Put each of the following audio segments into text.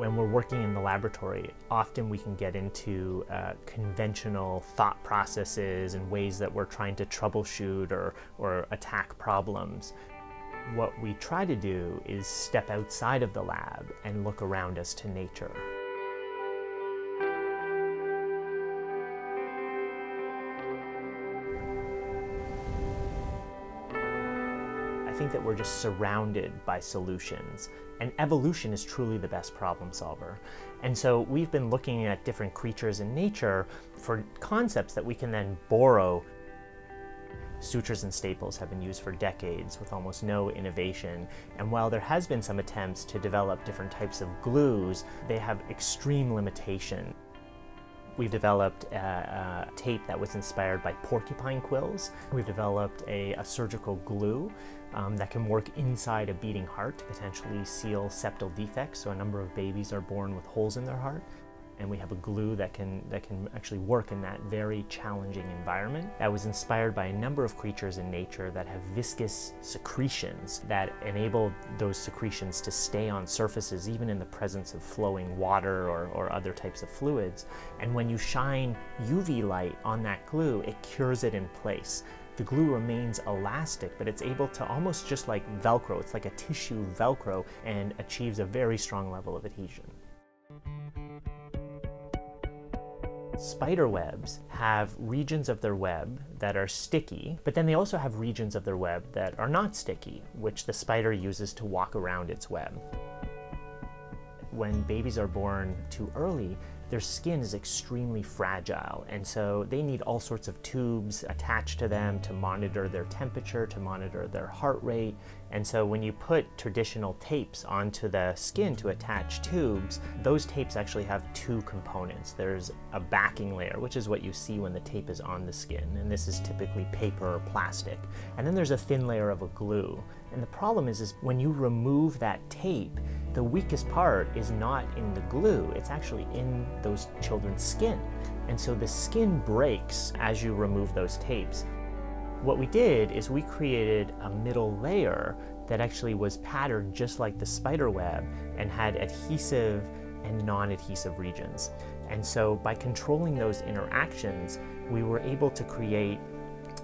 When we're working in the laboratory, often we can get into uh, conventional thought processes and ways that we're trying to troubleshoot or, or attack problems. What we try to do is step outside of the lab and look around us to nature. Think that we're just surrounded by solutions. And evolution is truly the best problem solver. And so we've been looking at different creatures in nature for concepts that we can then borrow. Sutures and staples have been used for decades with almost no innovation. And while there has been some attempts to develop different types of glues, they have extreme limitation. We've developed a, a, tape that was inspired by porcupine quills. We've developed a, a surgical glue um, that can work inside a beating heart to potentially seal septal defects. So a number of babies are born with holes in their heart and we have a glue that can that can actually work in that very challenging environment. That was inspired by a number of creatures in nature that have viscous secretions that enable those secretions to stay on surfaces even in the presence of flowing water or, or other types of fluids. And when you shine UV light on that glue, it cures it in place the glue remains elastic, but it's able to almost just like Velcro, it's like a tissue Velcro and achieves a very strong level of adhesion. Spider webs have regions of their web that are sticky, but then they also have regions of their web that are not sticky, which the spider uses to walk around its web. When babies are born too early, their skin is extremely fragile, and so they need all sorts of tubes attached to them to monitor their temperature, to monitor their heart rate. And so when you put traditional tapes onto the skin to attach tubes, those tapes actually have two components. There's a backing layer, which is what you see when the tape is on the skin, and this is typically paper or plastic. And then there's a thin layer of a glue. And the problem is, is when you remove that tape, the weakest part is not in the glue, it's actually in those children's skin. And so the skin breaks as you remove those tapes. What we did is we created a middle layer that actually was patterned just like the spider web and had adhesive and non-adhesive regions. And so by controlling those interactions, we were able to create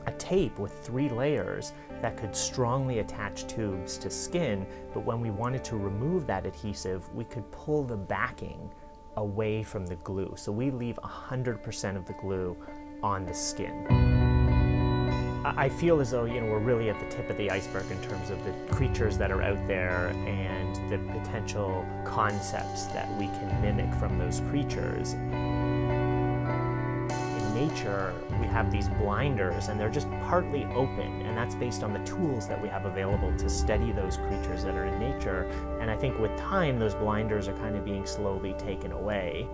a tape with three layers that could strongly attach tubes to skin, but when we wanted to remove that adhesive, we could pull the backing away from the glue. So we leave 100% of the glue on the skin. I feel as though you know we're really at the tip of the iceberg in terms of the creatures that are out there and the potential concepts that we can mimic from those creatures we have these blinders and they're just partly open, and that's based on the tools that we have available to study those creatures that are in nature. And I think with time, those blinders are kind of being slowly taken away.